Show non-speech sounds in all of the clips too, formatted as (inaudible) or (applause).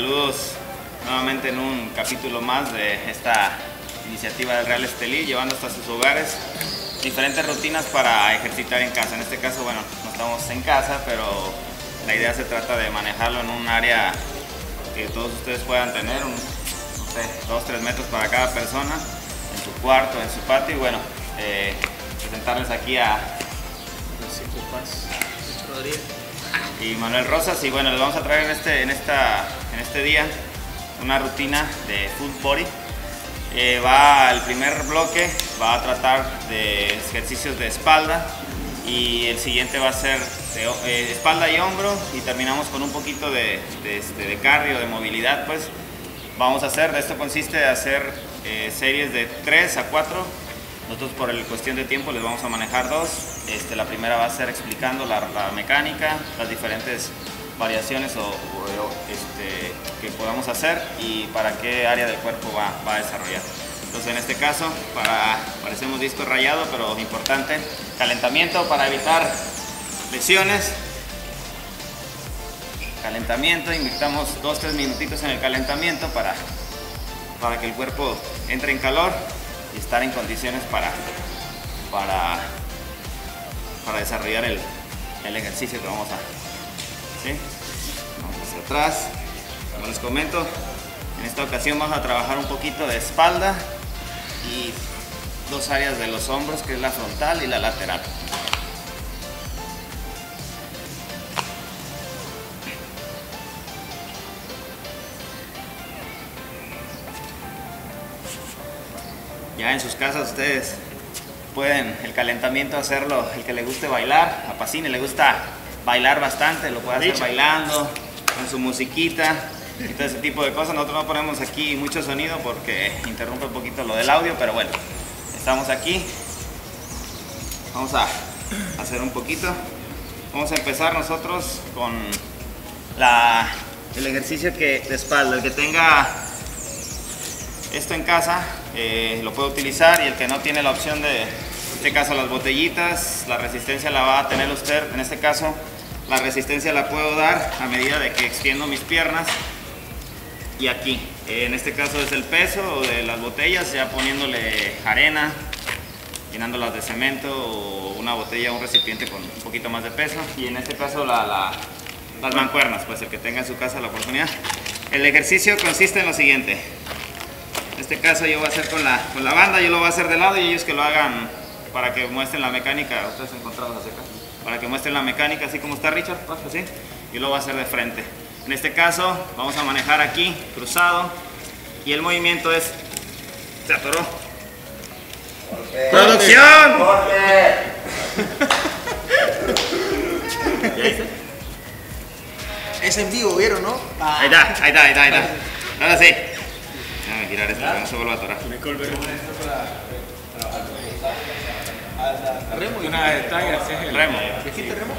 saludos nuevamente en un capítulo más de esta iniciativa del Real Estelí, llevando hasta sus hogares diferentes rutinas para ejercitar en casa. En este caso, bueno, no estamos en casa, pero la idea se trata de manejarlo en un área que todos ustedes puedan tener, un, no sé, dos, tres metros para cada persona, en su cuarto, en su patio, y bueno, eh, presentarles aquí a Francisco Paz, Rodríguez. Y Manuel Rosas y bueno les vamos a traer en este, en esta, en este día una rutina de full body. Eh, va el primer bloque va a tratar de ejercicios de espalda y el siguiente va a ser de, eh, espalda y hombro y terminamos con un poquito de, de, este, de cardio, de movilidad pues vamos a hacer, esto consiste de hacer eh, series de 3 a 4 nosotros por el cuestión de tiempo les vamos a manejar dos. Este, la primera va a ser explicando la, mecánica, las diferentes variaciones o, este, que podamos hacer y para qué área del cuerpo va, a desarrollar. Entonces en este caso, parecemos disco rayado, pero importante, calentamiento para evitar lesiones. Calentamiento, invitamos 2-3 minutitos en el calentamiento para, para que el cuerpo entre en calor y estar en condiciones para, para, para desarrollar el, el ejercicio que vamos a ¿sí? vamos hacia atrás como les comento en esta ocasión vamos a trabajar un poquito de espalda y dos áreas de los hombros que es la frontal y la lateral ya en sus casas ustedes pueden el calentamiento hacerlo, el que le guste bailar, a Pacini le gusta bailar bastante, lo puede hacer bailando, con su musiquita y todo ese tipo de cosas. Nosotros no ponemos aquí mucho sonido porque interrumpe un poquito lo del audio, pero bueno, estamos aquí. Vamos a hacer un poquito. Vamos a empezar nosotros con la, el ejercicio que de espalda, el que tenga esto en casa eh, lo puede utilizar y el que no tiene la opción de, en este caso las botellitas, la resistencia la va a tener usted, en este caso la resistencia la puedo dar a medida de que extiendo mis piernas y aquí, eh, en este caso es el peso de las botellas, ya poniéndole arena, llenándolas de cemento o una botella, un recipiente con un poquito más de peso. Y en este caso la, la, las mancuernas, pues el que tenga en su casa la oportunidad. El ejercicio consiste en lo siguiente, en este caso yo voy a hacer con la, con la banda, yo lo voy a hacer de lado y ellos que lo hagan para que muestren la mecánica, ustedes encontrados acá, para que muestren la mecánica así como está Richard, pues así, y lo voy a hacer de frente. En este caso vamos a manejar aquí, cruzado, y el movimiento es, se atoró. ¡Producción! ¿Ya (laughs) hice? Es en vivo, ¿vieron, no? Ahí está, ahí está, ahí está, ahí está. Ahora sí. Girar esto que no se vuelva a atorar. Remo y Una vez está y haces el Remo. ¿Dijiste Remo?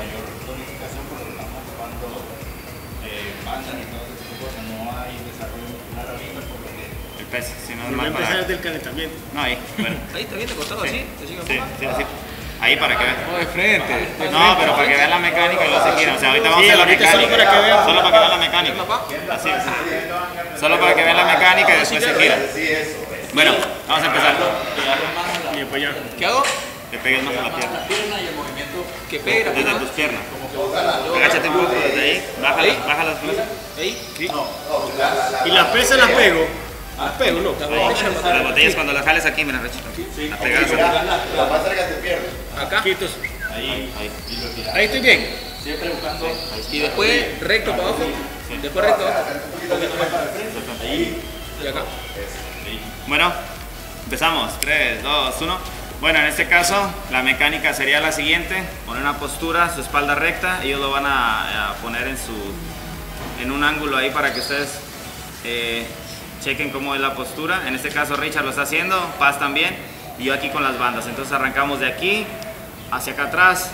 El peso, si no es Voy a más empezar para... desde el calentamiento. No, ahí, bueno. Ahí está bien, te costado así. Te sigo Sí, sí, así. Ahí para que vean. No, de frente. de No, pero para que vean la mecánica y lo se giran. O sea, ahorita vamos Sí, a hacer la ahorita solo mecánica. para que vean. Solo para que vean la mecánica. Papá, Así, así. Solo para que vean la mecánica y después se gira. Bueno, vamos a empezar. Y después ya. ¿qué hago? Te pegues más a la pierna. Que pegue la Desde tus piernas. Agáchate un poco desde ahí. Bájalas, bájalas. Ahí. Y las pesas las pego. Las pego, ¿no? Las botellas cuando las jales aquí, mira, Rechito. Las pegas aquí. Acá. Quietos. Ahí, ahí. Ahí estoy bien. Y después recto para abajo. Después recto abajo. Y acá. Bueno, empezamos. 3, 2, 1. Bueno, en este caso, la mecánica sería la siguiente: poner una postura, su espalda recta. Ellos lo van a, a poner en su en un ángulo ahí para que ustedes eh, chequen cómo es la postura. En este caso, Richard lo está haciendo, Paz también, y yo aquí con las bandas. Entonces, arrancamos de aquí hacia acá atrás.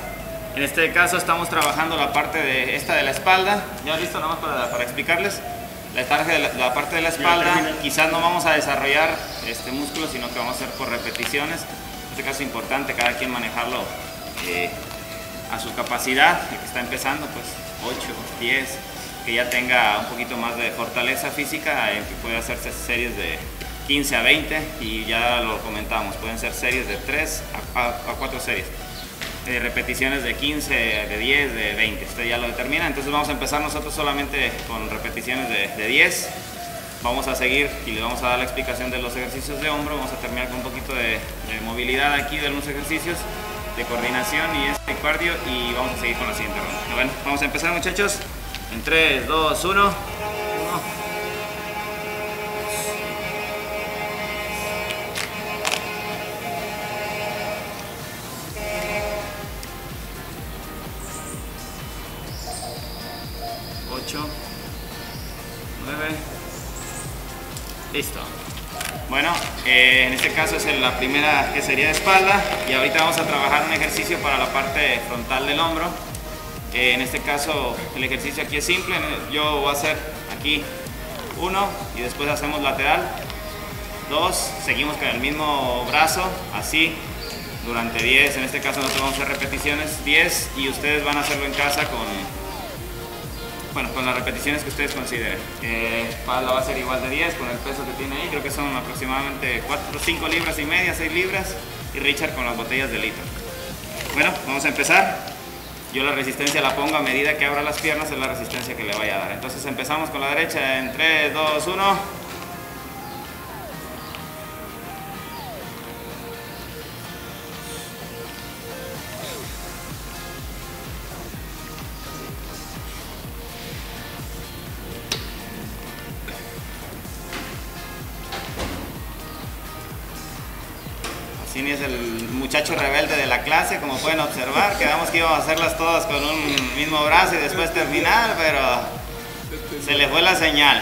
En este caso, estamos trabajando la parte de esta de la espalda. Ya listo, nada más para, para explicarles. La, parte de la, la parte de la espalda, quizás no vamos a desarrollar este músculo, sino que vamos a hacer por repeticiones. En este caso, importante cada quien manejarlo eh, a su capacidad. El que está empezando, pues 8, 10, que ya tenga un poquito más de fortaleza física, eh, puede hacerse series de 15 a 20 y ya lo comentamos, pueden ser series de 3 a, 4 series. de repeticiones de 15, de 10, de 20, usted ya lo determina. Entonces vamos a empezar nosotros solamente con repeticiones de, de 10. Vamos a seguir y le vamos a dar la explicación de los ejercicios de hombro. Vamos a terminar con un poquito de, movilidad aquí de algunos ejercicios de coordinación y este cardio y vamos a seguir con la siguiente ronda. Bueno, vamos a empezar muchachos. En 3, 2, 1. Listo. Bueno, eh, en este caso es la primera que sería de espalda y ahorita vamos a trabajar un ejercicio para la parte frontal del hombro. Eh, en este caso el ejercicio aquí es simple, yo voy a hacer aquí uno y después hacemos lateral, dos, seguimos con el mismo brazo, así durante 10, en este caso nosotros vamos a hacer repeticiones 10 y ustedes van a hacerlo en casa con bueno, con las repeticiones que ustedes consideren. Eh, va a ser igual de 10 con el peso que tiene ahí, creo que son aproximadamente 4, 5 libras y media, 6 libras y Richard con las botellas de litro. Bueno, vamos a empezar. Yo la resistencia la pongo a medida que abra las piernas, es la resistencia que le vaya a dar. Entonces empezamos con la derecha en 3, 2, 1. es el muchacho rebelde clase, como pueden observar. Quedamos que íbamos a hacerlas todas con un mismo brazo y después terminar, pero se le fue la señal.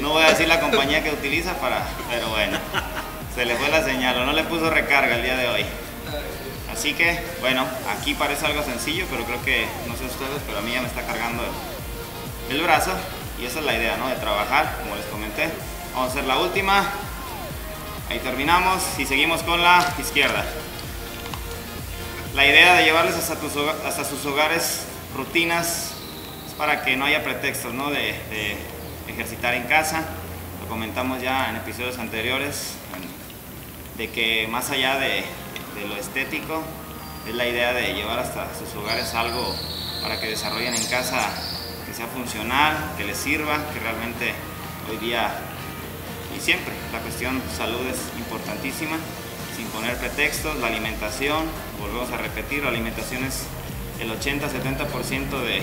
No voy a decir la compañía que utiliza para, pero bueno, se le fue la señal o no le puso recarga el día de hoy. Así que, bueno, aquí parece algo sencillo, pero creo que, no sé ustedes, pero a mí ya me está cargando el brazo y esa es la idea, ¿no? De trabajar, como les comenté. Vamos a hacer la última. Ahí terminamos y seguimos con la izquierda. La idea de llevarles hasta, hasta sus hogares rutinas es para que no haya pretextos ¿no? De, ejercitar en casa. Lo comentamos ya en episodios anteriores, de que más allá de, de lo estético, es la idea de llevar hasta sus hogares algo para que desarrollen en casa que sea funcional, que les sirva, que realmente hoy día y siempre la cuestión salud es importantísima, sin poner pretextos, la alimentación, volvemos a repetir, la alimentación es el 80-70% de,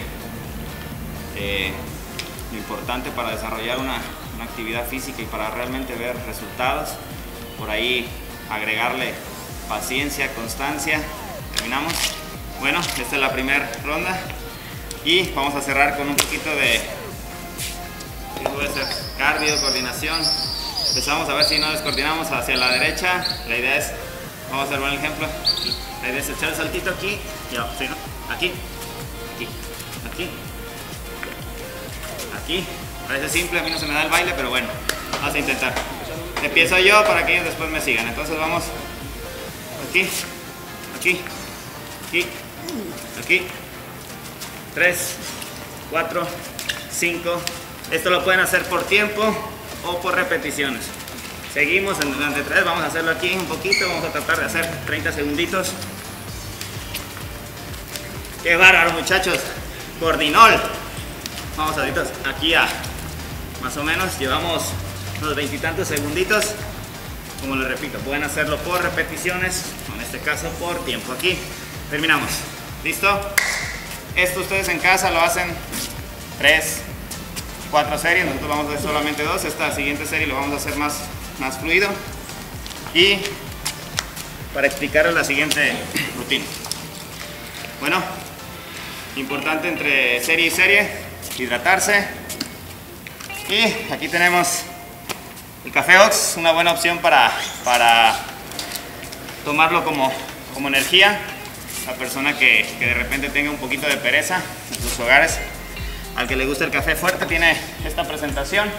lo importante para desarrollar una, una actividad física y para realmente ver resultados. Por ahí agregarle paciencia, constancia. Terminamos. Bueno, esta es la primera ronda y vamos a cerrar con un poquito de cardio, coordinación. Empezamos a ver si no descoordinamos hacia la derecha. La idea es, vamos a hacer un ejemplo. La idea es echar el saltito aquí. Ya, ¿sí, no? Aquí, aquí, aquí, aquí. Parece simple, a mí no se me da el baile, pero bueno, vamos a intentar. Empiezo yo para que ellos después me sigan. Entonces vamos aquí, aquí, aquí, aquí. 3, 4, 5. Esto lo pueden hacer por tiempo o por repeticiones. Seguimos en durante tres, vamos a hacerlo aquí un poquito, vamos a tratar de hacer 30 segunditos. Qué bárbaro muchachos, Gordinol. Vamos ahorita aquí a más o menos, llevamos unos veintitantos segunditos. Como les repito, pueden hacerlo por repeticiones, en este caso por tiempo. Aquí terminamos. ¿Listo? Esto ustedes en casa lo hacen tres, cuatro series, nosotros vamos a hacer solamente dos, esta siguiente serie lo vamos a hacer más, más fluido y para explicarles la siguiente rutina. Bueno, importante entre serie y serie, hidratarse y aquí tenemos el café Ox, una buena opción para, para tomarlo como, como energía, la persona que, que de repente tenga un poquito de pereza en sus hogares al que le guste el café fuerte tiene esta presentación.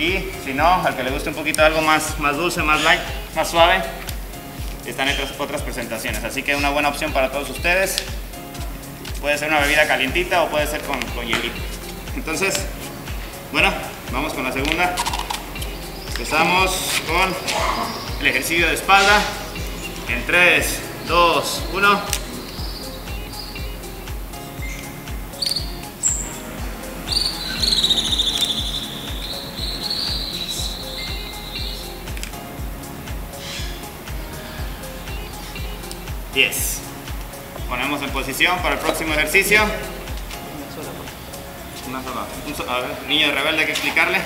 Y si no, al que le guste un poquito algo más, más dulce, más light, más suave, están otras, otras presentaciones. Así que una buena opción para todos ustedes. Puede ser una bebida calientita o puede ser con, con hielito. Entonces, bueno, vamos con la segunda. Empezamos con el ejercicio de espalda. En 3, 2, 1. Diez. Ponemos en posición para el próximo ejercicio. Una sola. Un so- a ver, niño de rebelde hay que explicarle.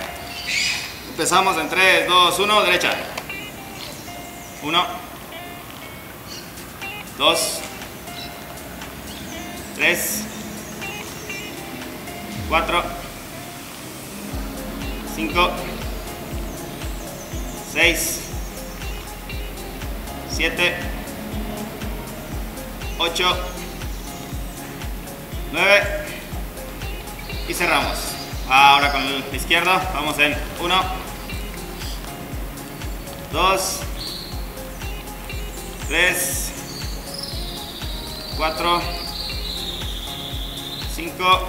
Empezamos en 3, 2, 1, derecha. 1, 2, 3, 4, 5, 6, 7, 8, 9 y cerramos. Ahora con el izquierdo vamos en 1, 2, 3, 4, 5.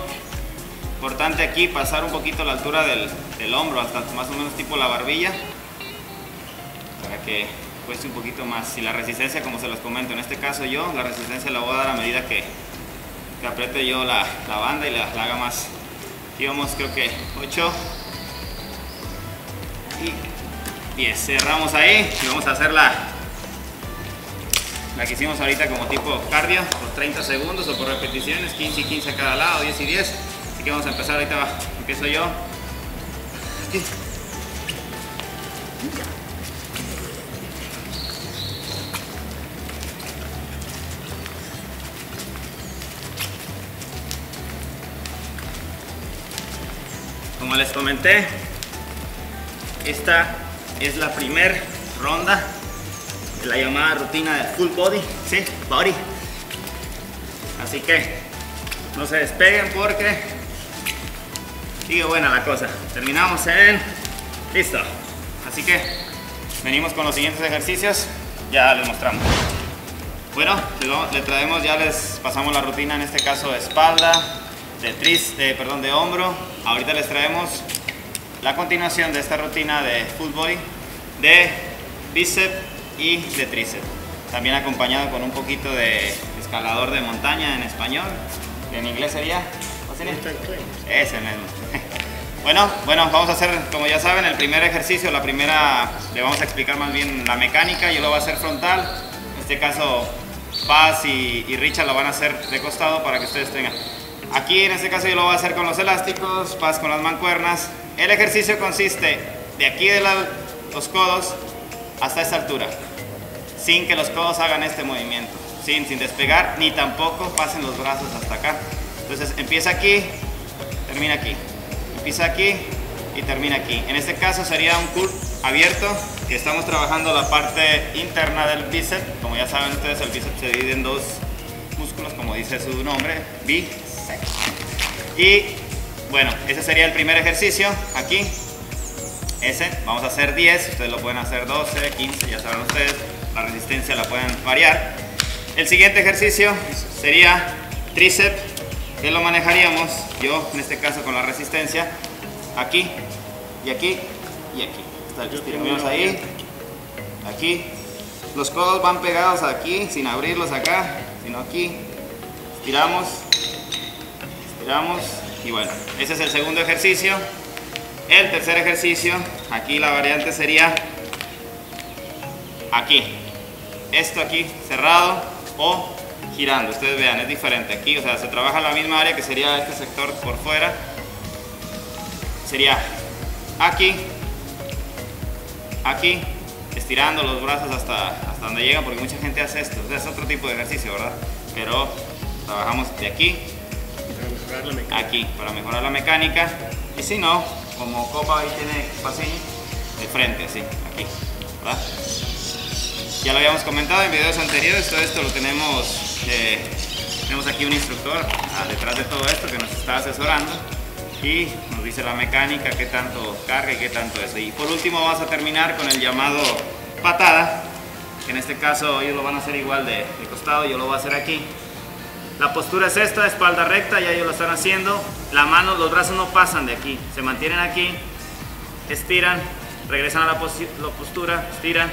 Importante aquí pasar un poquito la altura del, del hombro hasta más o menos tipo la barbilla para que cueste un poquito más. Y la resistencia, como se los comento, en este caso yo, la resistencia la voy a dar a medida que, que apriete yo la, la banda y la, haga más. Aquí vamos creo que 8 y 10. Cerramos ahí y vamos a hacer la, la que hicimos ahorita como tipo cardio por 30 segundos o por repeticiones, 15 y 15 a cada lado, 10 y 10. Así que vamos a empezar ahorita, empiezo yo. Aquí. Como les comenté, esta es la primer ronda de la llamada rutina de full body, ¿sí? Body. Así que no se despeguen porque sigue buena la cosa. Terminamos en... Listo. Así que venimos con los siguientes ejercicios, ya les mostramos. Bueno, le, traemos, ya les pasamos la rutina, en este caso de espalda, de tris, de, perdón, de hombro. Ahorita les traemos la continuación de esta rutina de full de bíceps y de tríceps. También acompañado con un poquito de escalador de montaña en español, en inglés sería, ¿cuál sería? Ese mismo. (laughs) Bueno, bueno, vamos a hacer, como ya saben, el primer ejercicio, la primera, le vamos a explicar más bien la mecánica, yo lo voy a hacer frontal, en este caso Paz y, y Richard lo van a hacer de costado para que ustedes tengan. Aquí en este caso yo lo voy a hacer con los elásticos, Paz con las mancuernas. El ejercicio consiste de aquí de la- los codos hasta esta altura, sin que los codos hagan este movimiento, sin, sin despegar, ni tampoco pasen los brazos hasta acá. Entonces empieza aquí, termina aquí. Empieza aquí y termina aquí. En este caso sería un curl abierto que estamos trabajando la parte interna del bíceps. Como ya saben ustedes, el bíceps se divide en dos músculos, como dice su nombre, bíceps. Y bueno, ese sería el primer ejercicio aquí. Ese, vamos a hacer 10, ustedes lo pueden hacer 12, 15, ya saben ustedes, la resistencia la pueden variar. El siguiente ejercicio sería tríceps, que lo manejaríamos, yo en este caso con la resistencia, aquí, y aquí, y aquí. Está ahí, aquí. Los codos van pegados aquí, sin abrirlos acá, sino aquí. Estiramos, estiramos, y bueno, ese es el segundo ejercicio. El tercer ejercicio, aquí la variante sería aquí. Esto aquí cerrado o girando. Ustedes vean, es diferente aquí. O sea, se trabaja la misma área que sería este sector por fuera. Sería aquí, aquí, estirando los brazos hasta, hasta donde llegan, porque mucha gente hace esto. Es otro tipo de ejercicio, ¿verdad? Pero trabajamos de aquí aquí para mejorar la mecánica. Y si no como copa ahí tiene pasín de frente así aquí ya lo habíamos comentado en videos anteriores todo esto lo tenemos eh, tenemos aquí un instructor ah, detrás de todo esto que nos está asesorando. Y nos dice la mecánica qué tanto carga y qué tanto eso y por último vamos a terminar con el llamado patada que en este caso ellos lo van a hacer igual de, de costado yo lo voy a hacer aquí La postura es esta, espalda recta, ya ellos lo están haciendo. La mano, los brazos no pasan de aquí, se mantienen aquí, estiran, regresan a la, postura, estiran.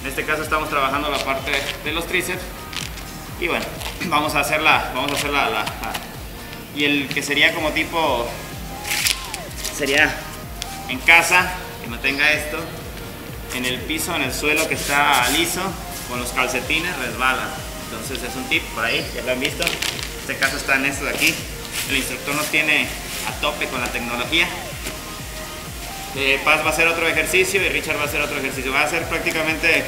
En este caso estamos trabajando la parte de los tríceps. Y bueno, vamos a hacerla, vamos a hacer la, y el que sería como tipo, sería en casa, que no tenga esto, en el piso, en el suelo que está liso, con los calcetines resbala. Entonces es un tip por ahí, ya lo han visto. En este caso está en esto de aquí. El instructor nos tiene a tope con la tecnología. Eh, Paz va a hacer otro ejercicio y Richard va a hacer otro ejercicio. Va a hacer prácticamente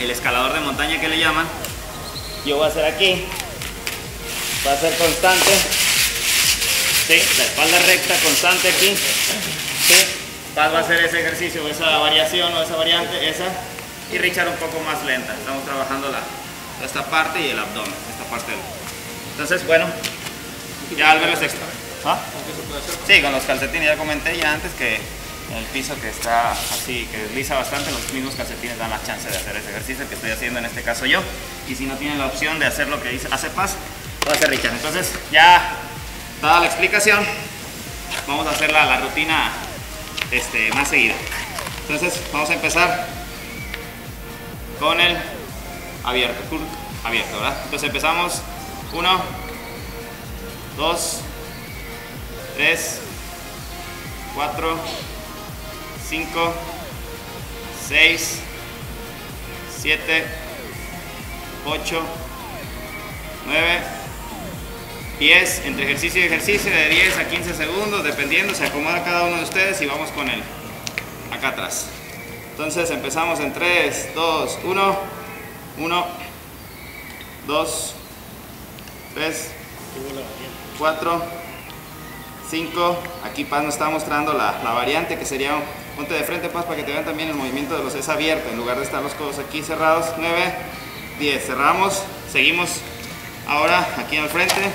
el escalador de montaña que le llaman. Yo voy a hacer aquí. Va a ser constante. Sí, la espalda recta, constante aquí. Paz va a hacer ese ejercicio, esa variación o esa variante, esa. Y Richard un poco más lenta. Estamos trabajando la, esta parte y el abdomen, esta parte del... Entonces, bueno, ya al ver los extra. ¿Ah? Sí, con los calcetines, ya comenté ya antes que el piso que está así, que desliza bastante, los mismos calcetines dan la chance de hacer ese ejercicio que estoy haciendo en este caso yo. Y si no tienen la opción de hacer lo que dice, hace paz, lo hace Richard. Entonces, ya dada la explicación, vamos a hacer la, la rutina este, más seguida. Entonces, vamos a empezar con el abierto, abierto, ¿verdad? Entonces empezamos, 1, 2, 3, 4, 5, 6, 7, 8, 9, 10, entre ejercicio y ejercicio de 10 a 15 segundos, dependiendo, se acomoda cada uno de ustedes y vamos con él, acá atrás. Entonces empezamos en 3, 2, 1. 1, 2, 3, 4, 5. Aquí Paz nos está mostrando la, variante que sería, ponte de frente Paz para que te vean también el movimiento de los es abierto en lugar de estar los codos aquí cerrados. 9, 10. Cerramos, seguimos ahora aquí al frente.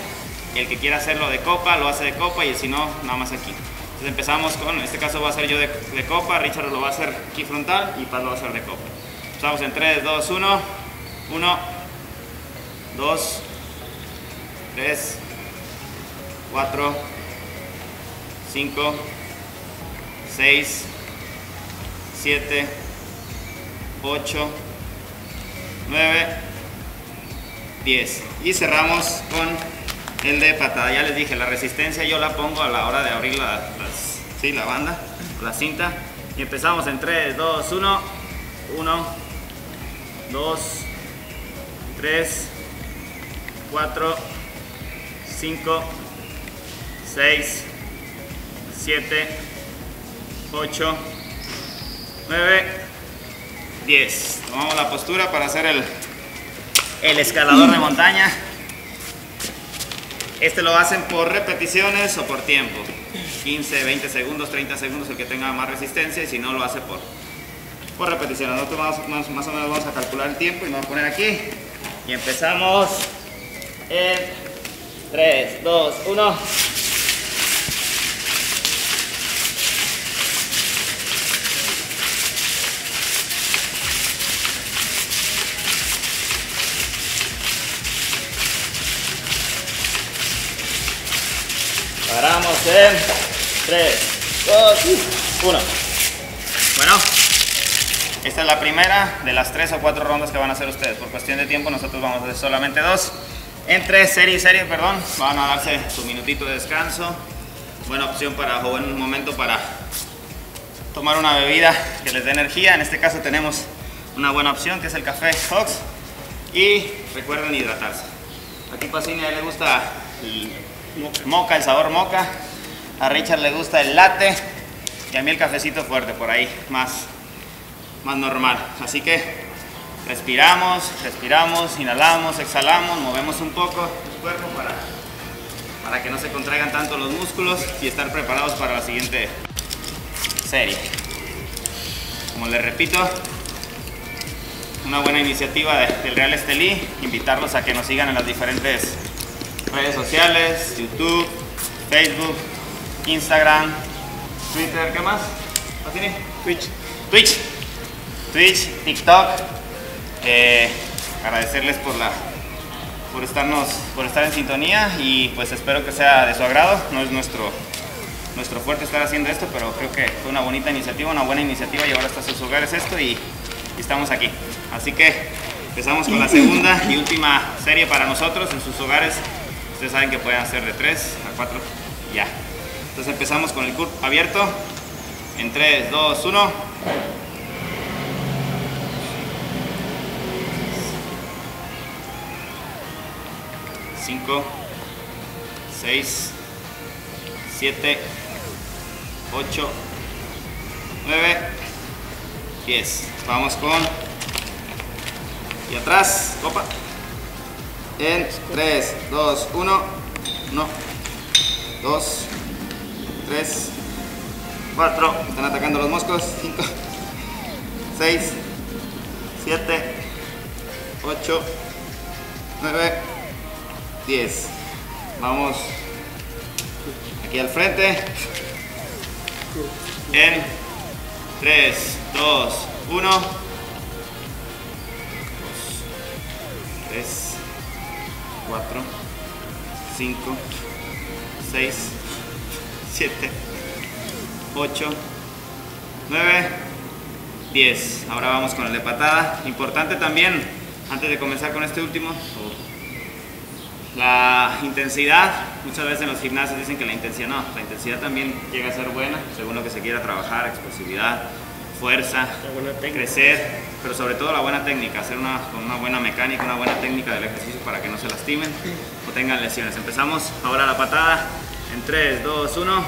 El que quiera hacerlo de copa lo hace de copa y si no, nada más aquí. Entonces empezamos con, en este caso va a ser yo de, de copa, Richard lo va a hacer aquí frontal y Paz lo va a hacer de copa. Estamos en 3, 2, 1. 1, 2, 3, 4, 5, 6, 7, 8, 9, 10. Y cerramos con el de patada. Ya les dije, la resistencia yo la pongo a la hora de abrir la, sí, la banda, la cinta. Y empezamos en 3, 2, 1, 1, 2, 3, 4, 5, 6, 7, 8, 9, 10. Tomamos la postura para hacer el, el escalador de montaña. Este lo hacen por repeticiones o por tiempo. 15, 20 segundos, 30 segundos el que tenga más resistencia y si no lo hace por, por repeticiones. Nosotros más, más o menos vamos a calcular el tiempo y vamos a poner aquí. Y empezamos en 3, 2, 1. Paramos en 3, 2, 1. Bueno. Esta es la primera de las tres o cuatro rondas que van a hacer ustedes. Por cuestión de tiempo nosotros vamos a hacer solamente dos. Entre serie y serie, perdón, van a darse su minutito de descanso. Buena opción para, o buen momento para tomar una bebida que les dé energía. En este caso tenemos una buena opción que es el café Fox. Y recuerden hidratarse. Aquí Pacini le gusta el moca, el sabor moca. A Richard le gusta el latte. Y a mí el cafecito fuerte por ahí, más más normal. Así que respiramos, respiramos, inhalamos, exhalamos, movemos un poco el cuerpo para, para que no se contraigan tanto los músculos y estar preparados para la siguiente serie. Como les repito, una buena iniciativa del Real Estelí, invitarlos a que nos sigan en las diferentes redes sociales, YouTube, Facebook, Instagram, Twitter, ¿qué más? Twitch. Twitch. Twitch, TikTok. Eh, agradecerles por la por, estarnos, por estar en sintonía y pues espero que sea de su agrado. No es nuestro, nuestro fuerte estar haciendo esto, pero creo que fue una bonita iniciativa, una buena iniciativa llevar hasta sus hogares esto y, y estamos aquí. Así que empezamos con la segunda y última serie para nosotros en sus hogares. Ustedes saben que pueden hacer de 3 a 4, ya. Entonces empezamos con el curl abierto en 3, 2, 1. 5, 6, 7, 8, 9, 10. Vamos con... Y atrás, copa. En 3, 2, 1, 1, 2, 3, 4. Están atacando los moscos. 5, 6, 7, 8, 9, 10. Vamos aquí al frente. En 3, 2, 1. 2, 3, 4, 5, 6, 7, 8, 9, 10. Ahora vamos con el de patada. Importante también, antes de comenzar con este último, la intensidad, muchas veces en los gimnasios dicen que la intensidad no, la intensidad también llega a ser buena, según lo que se quiera trabajar, explosividad, fuerza, crecer, pero sobre todo la buena técnica, hacer una, una buena mecánica, una buena técnica del ejercicio para que no se lastimen o tengan lesiones. Empezamos ahora la patada en 3, 2, 1.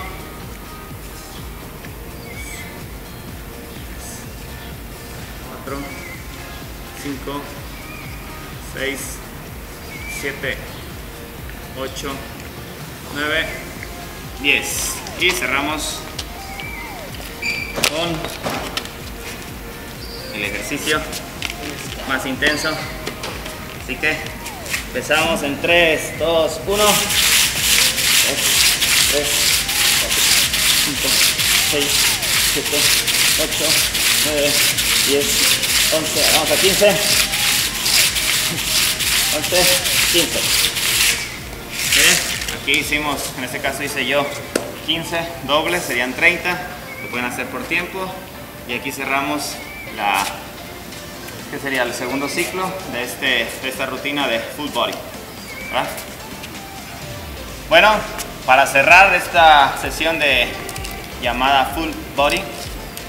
4, 5, 6, 7, 8, 9, 10. Y cerramos con el ejercicio más intenso. Así que empezamos en 3, 2, 1. 2, 3, 4, 5, 6, 7, 8, 9, 10, 11. Vamos a 15. 11, 15. Aquí hicimos, en este caso hice yo 15 dobles, serían 30, lo pueden hacer por tiempo y aquí cerramos la, que sería el segundo ciclo de, este, de esta rutina de full body. Bueno, para cerrar esta sesión de llamada full body,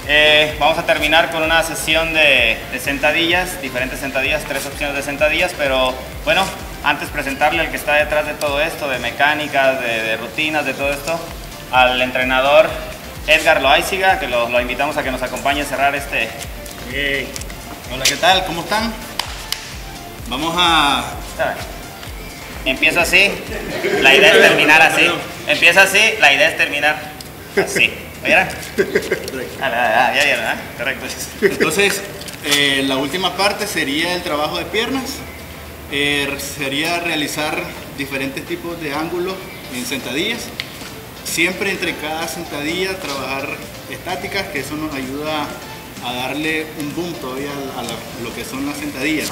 eh, vamos a terminar con una sesión de, de sentadillas, diferentes sentadillas, tres opciones de sentadillas, pero bueno, antes presentarle al que está detrás de todo esto, de mecánicas, de, de rutinas, de todo esto, al entrenador Edgar Loaiziga, que lo, lo, invitamos a que nos acompañe a cerrar este. Hey. Hola, ¿qué tal? ¿Cómo están? Vamos a. Empieza así, la idea es terminar así. Empieza así, la idea es terminar así. (laughs) ¿Vieron? Ah, ya, ya, ya, correcto. Entonces, eh, la última parte sería el trabajo de piernas. Eh, sería realizar diferentes tipos de ángulos en sentadillas. Siempre entre cada sentadilla trabajar estáticas, que eso nos ayuda a darle un boom todavía a, la, a lo que son las sentadillas.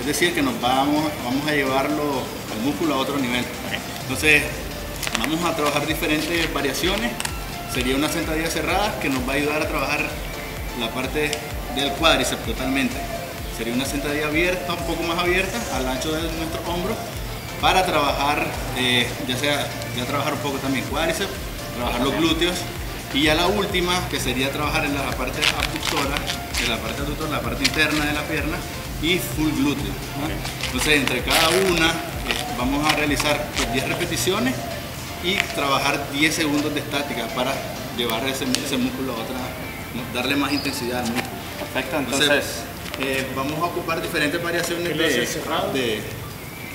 Es decir, que nos vamos, vamos a llevarlo al músculo a otro nivel. Entonces, vamos a trabajar diferentes variaciones. Sería una sentadilla cerrada que nos va a ayudar a trabajar la parte del cuádriceps totalmente. Sería una sentadilla abierta, un poco más abierta, al ancho de nuestro hombro, para trabajar, eh, ya sea, ya trabajar un poco también cuádriceps, trabajar los glúteos, y ya la última, que sería trabajar en la parte abductora, en la parte abductora, la parte interna de la pierna, y full glúteo. ¿no? Entonces, entre cada una, eh, vamos a realizar 10 repeticiones y trabajar 10 segundos de estática para llevar ese, ese músculo a otra, darle más intensidad al músculo. Perfecto, entonces eh, vamos a ocupar diferentes variaciones de, de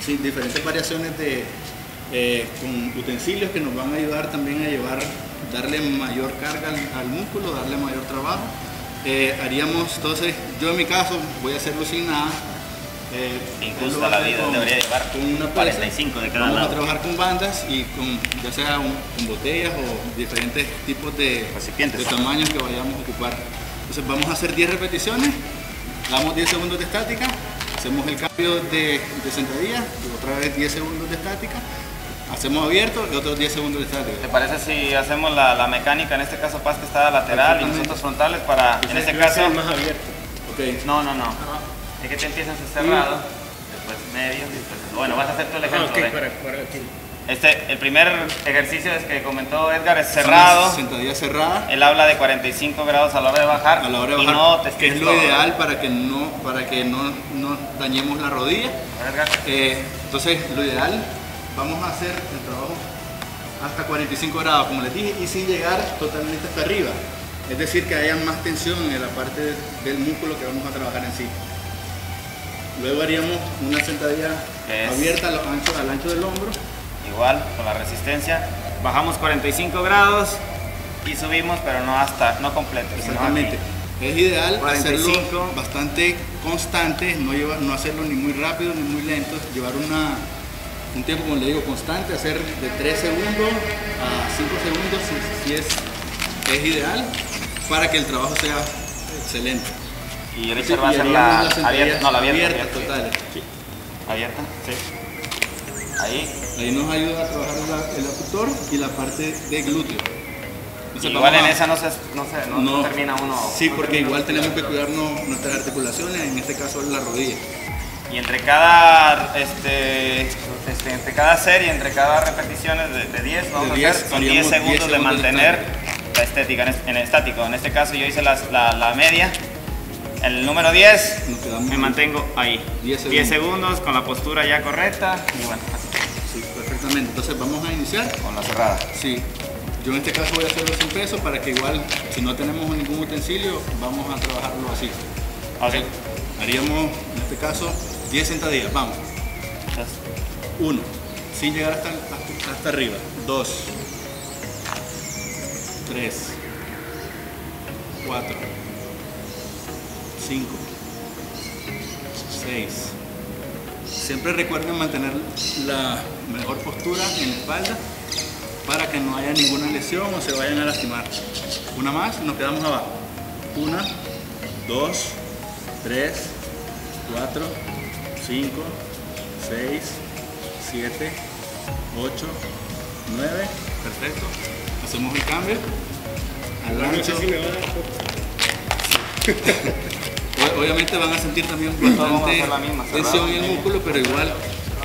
sí, diferentes variaciones de eh, con utensilios que nos van a ayudar también a llevar, darle mayor carga al, al músculo, darle mayor trabajo. Eh, haríamos, entonces, yo en mi caso voy a hacerlo sin nada. Eh, Incluso la vida con, debería llevar con una 45 de cada Vamos lado. a trabajar con bandas y con ya sea un- con botellas o diferentes tipos de Recipientes. de tamaños que vayamos a ocupar. Entonces vamos a hacer 10 repeticiones, damos 10 segundos de estática hacemos el cambio de, de sentadilla, otra vez 10 segundos de estática, hacemos abierto y otros 10 segundos de estática. ¿Te parece si hacemos la, la mecánica, en este caso Paz que está lateral y nosotros frontales para, en este caso... más abierto. Ok, No, no, no. Que te empiezas cerrado, después medio, después... Bueno, vas a hacer tú el Ah, ejemplo. ok, ve. para, para aquí. Este, el primer ejercicio es que comentó Edgar es cerrado. Sentadilla cerrada. Él habla de 45 grados a la hora de bajar. a la hora de y bajar, no te que es lo todo. ideal para que no, para que no, no dañemos la rodilla. Edgar, Eh, entonces, lo ideal, vamos a hacer el trabajo hasta 45 grados, como les dije, y sin llegar totalmente hasta arriba. Es decir, que haya más tensión en la parte del músculo que vamos a trabajar en sí. Luego haríamos una sentadilla Es- abierta al ancho, al ancho del hombro. Igual, con la resistencia. Bajamos 45 grados y subimos, pero no hasta, no completo. Exactamente. Es ideal 45. hacerlo bastante constante, no, llevar, no hacerlo ni muy rápido ni muy lento, llevar una, un tiempo, como le digo, constante, hacer de 3 segundos a 5 segundos si, si es, es ideal para que el trabajo sea excelente. Y Sí, Richard va a hacer la abierta. No, la abierta. abierta. totales. Abierta, sí. Ahí. Ahí nos ayuda a trabajar la- el abductor y la parte de glúteo. Entonces, Igual en a- esa no se, no se no, no, termina uno. Sí, porque igual tenemos que cuidarnos nuestras articulaciones, en este caso la rodilla. Y entre cada, este, este, entre cada serie, entre cada repeticiones de, de 10, vamos De a 10, hacer, son haríamos 10 segundos 10 de segundos de mantener la estética en, en estático. En este caso yo hice las- la, la media. El número 10 Nos quedamos me mantengo ahí. 10 10 segundos. segundos con la postura ya correcta y bueno, así, Sí, perfectamente. Entonces vamos a iniciar. con la cerrada. Sí, yo en este caso voy a hacerlo sin peso para que igual, si no tenemos ningún utensilio, vamos a trabajarlo así. Ok. Haríamos, en este caso, 10 sentadillas. Vamos. Entonces, 1, sin llegar hasta, hasta, hasta arriba. 2, 3, 4, 5, 6. Siempre recuerden mantener la mejor postura en la espalda para que no haya ninguna lesión o se vayan a lastimar. Una más, nos quedamos abajo. Una, dos, tres, cuatro, cinco, seis, siete, ocho, nueve. Perfecto. Hacemos el cambio. Al ancho. (laughs) Obviamente van a sentir también bastante misma, tensión en el músculo, pero igual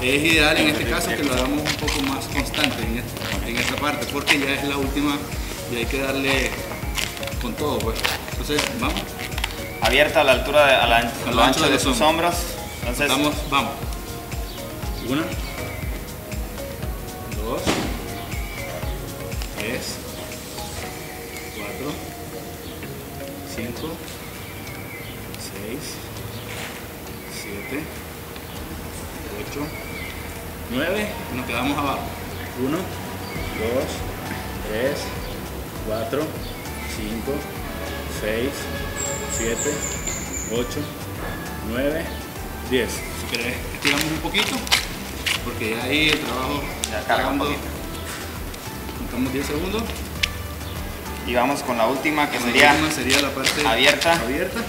es ideal en este caso que lo hagamos un poco más constante en, esta- en esta parte, porque ya es la última y hay que darle con todo. Pues. Entonces, vamos, abierta a la altura, de, a la, a lo ancho de sus hombros. Entonces, vamos, vamos. Una, dos, tres, cuatro, cinco, seis, siete, ocho, nueve. y Nos quedamos abajo. Uno, dos, tres, cuatro, cinco, seis, siete, ocho, 9, 10. Si querés, estiramos un poquito, porque ya ahí el trabajo Ya carga un cargando. poquito. Contamos 10 segundos. y vamos con la última que La sería última sería la parte abierta. abierta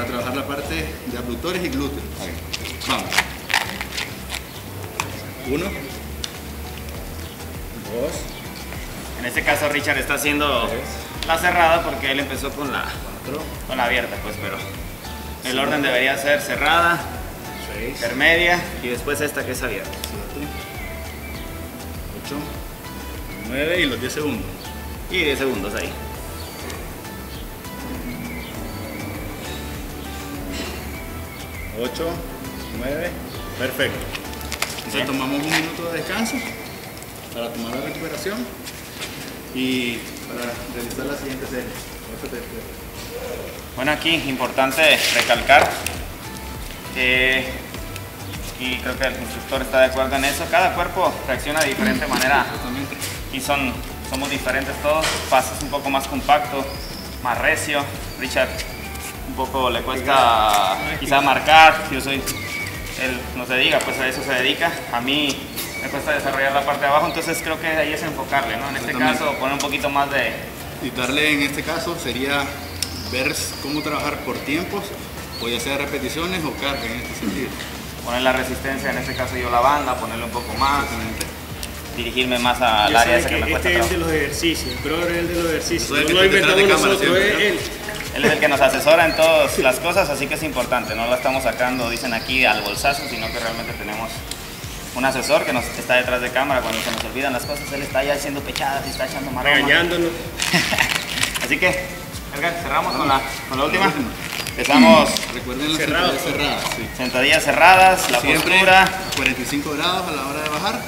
para trabajar la parte de abductores y glúteos. Vamos. Uno, dos, En este caso Richard está haciendo la cerrada porque él empezó con la, cuatro, con la abierta, pues, pero el orden debería ser cerrada, seis, intermedia y después esta que es abierta. siete, ocho, nueve y los 10 segundos. Y 10 segundos ahí. Ocho, nueve, perfecto. Entonces tomamos un minuto de descanso para tomar la recuperación y para realizar la siguiente serie. Bueno, aquí importante recalcar que, y creo que el instructor está de acuerdo en eso, cada cuerpo reacciona de diferente manera Exactamente. y son, somos diferentes todos. Paz es un poco más compacto, más recio. Richard un poco le cuesta quizá marcar. Yo soy, él no se diga, pues a eso se dedica. A mí me cuesta desarrollar la parte de abajo, entonces creo que ahí es enfocarle, ¿no? En este caso poner un poquito más de... Y darle en este caso sería ver cómo trabajar por tiempos, o ya sea repeticiones o carga en este sentido. Poner la resistencia, en este caso yo la banda, ponerle un poco más, dirigirme más al área esa que, me cuesta Este es el de los ejercicios, el brother es el de los ejercicios. No que lo de inventamos nosotros, es él. Él es el que nos asesora en todas las cosas, así que es importante, no la estamos sacando, dicen aquí, al bolsazo, sino que realmente tenemos un asesor que nos está detrás de cámara cuando se nos olvidan las cosas, él está ya haciendo pechadas y está echando maroma. Regañándonos. (laughs) Así que, Edgar, cerramos con la, con la última. Empezamos Recuerden las cerradas, sí. sentadillas cerradas, la Siempre postura. a 45 grados a la hora de bajar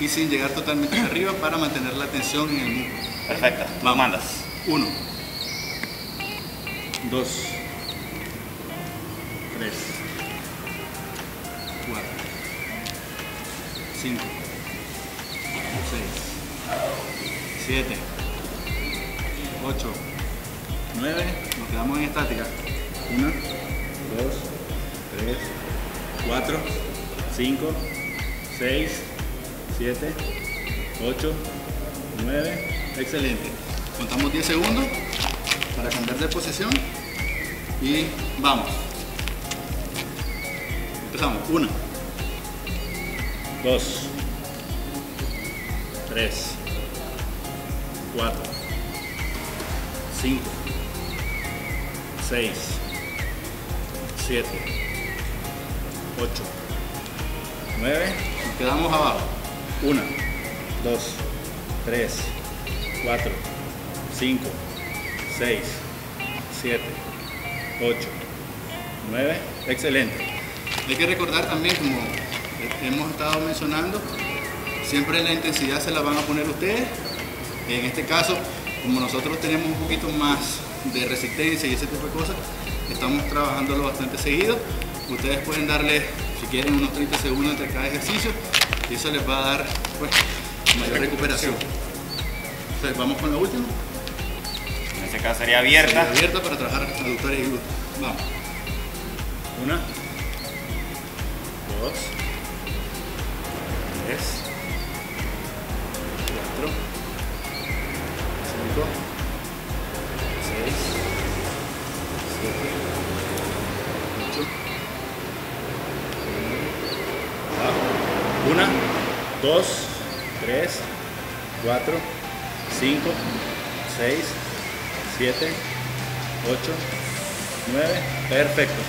y sin llegar totalmente arriba para mantener la tensión en el músculo. Perfecto, lo Vamos. mandas. Uno, Dos. Tres. cuatro, cinco, seis, siete, ocho, nueve. Nos quedamos en estática. Una, dos, tres, cuatro, cinco, seis, siete, ocho, nueve. Excelente. Contamos 10 segundos para cambiar de posición y vamos. Empezamos. Una, Dos. Tres. Cuatro. cinco, seis, siete, ocho, nueve. Nos quedamos abajo. Una, dos, tres, cuatro, cinco, seis, siete, ocho, nueve. Excelente. Hay que recordar también, como hemos estado mencionando, siempre la intensidad se la van a poner ustedes. En este caso, como nosotros tenemos un poquito más de resistencia y ese tipo de cosas, estamos trabajándolo bastante seguido. Ustedes pueden darle, si quieren, unos 30 segundos entre cada ejercicio y eso les va a dar pues, mayor recuperación. Entonces, vamos con la última. Sería abierta. Abierta para trabajar aductores y glúteos. Vamos. Una, dos, tres, cuatro, cinco, seis, siete, ocho. Una, dos, tres, cuatro, cinco, seis, siete, 8, 9, perfecto.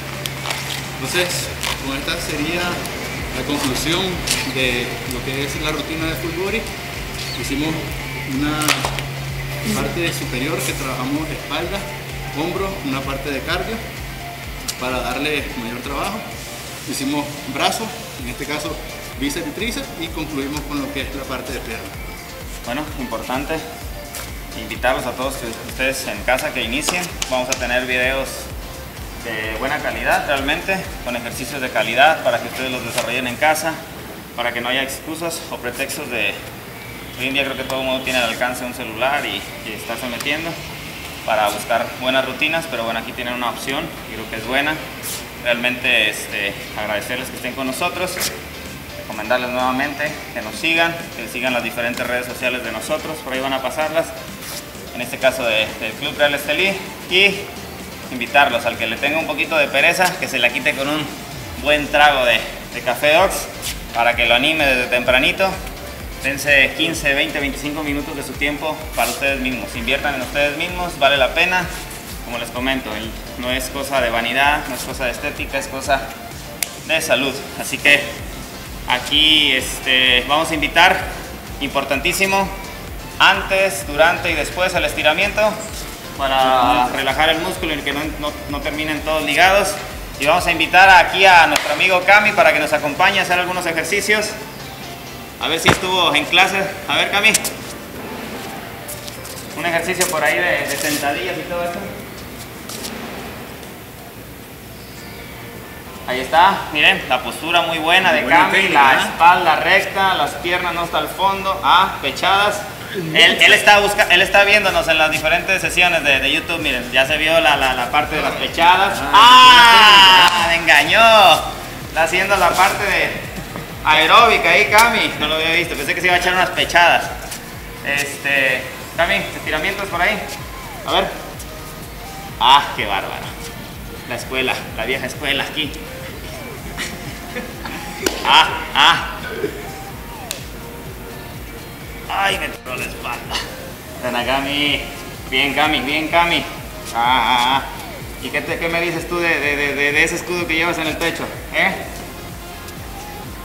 Entonces, con esta sería la conclusión de lo que es la rutina de full body. Hicimos una parte superior que trabajamos espalda, hombro, una parte de cardio para darle mayor trabajo. Hicimos brazos, en este caso bíceps y tríceps y concluimos con lo que es la parte de pierna. Bueno, importante invitarlos a todos ustedes en casa que inicien. Vamos a tener videos de buena calidad realmente, con ejercicios de calidad para que ustedes los desarrollen en casa, para que no haya excusas o pretextos de... Hoy en día creo que todo el mundo tiene al alcance un celular y, y estarse metiendo para buscar buenas rutinas, pero bueno, aquí tienen una opción y creo que es buena. Realmente este, agradecerles que estén con nosotros, recomendarles nuevamente que nos sigan, que sigan las diferentes redes sociales de nosotros, por ahí van a pasarlas, en este caso de- del Club Real Estelí, y invitarlos al que le tenga un poquito de pereza, que se la quite con un buen trago de, de café Ox, para que lo anime desde tempranito. Dense 15, 20, 25 minutos de su tiempo para ustedes mismos. Inviertan en ustedes mismos, vale la pena. Como les comento, no es cosa de vanidad, no es cosa de estética, es cosa de salud. Así que aquí este, vamos a invitar, importantísimo, antes, durante y después el estiramiento para relajar el músculo y que no, no- no terminen todos ligados. Y vamos a invitar aquí a nuestro amigo Cami para que nos acompañe a hacer algunos ejercicios. A ver si estuvo en clase. A ver, Cami. Un ejercicio por ahí de, de sentadillas y todo eso. Ahí está, miren, la postura muy buena de Cami, la ¿eh? espalda recta, las piernas no hasta el fondo, ah, pechadas. Él, él está busca, él está viéndonos en las diferentes sesiones de, de YouTube, miren, ya se vio la, la- la parte de las pechadas. ¡Ah! Me engañó. Está haciendo la parte de aeróbica ahí, Cami. No lo había visto, pensé que se iba a echar unas pechadas. Este, Cami, estiramientos por ahí. A ver. Ah, qué bárbaro. La escuela, la vieja escuela aquí. (laughs) Ah, ah. Ay, me entró la espalda. Ven acá, Cami. Bien, Cami, bien, Cami. Ah, ah, ah. ¿Y qué, te- qué me dices tú de, de- de- de- ese escudo que llevas en el pecho? ¿Eh?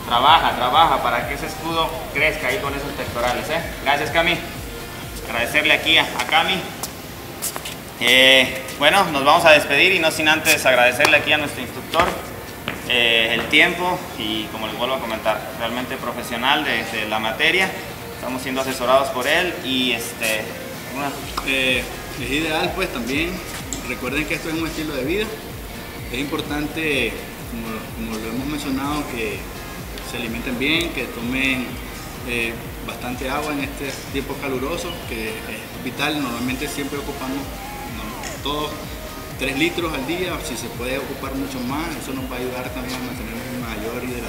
Trabaja, trabaja para que ese escudo crezca ahí con esos pectorales, ¿eh? Gracias, Cami. Agradecerle aquí a, a Cami. Eh, bueno, nos vamos a despedir y no sin antes agradecerle aquí a nuestro instructor eh, el tiempo y como les vuelvo a comentar, realmente profesional de la materia. Estamos siendo asesorados por él y este, Eh, es ideal pues también, recuerden que esto es un estilo de vida, es importante, como, lo hemos mencionado, que se alimenten bien, que tomen eh, bastante agua en este tiempo caluroso, que es vital, normalmente siempre ocupamos todos 3 litros al día, si se puede ocupar mucho más, eso nos va a ayudar también a mantener mayor hidratación.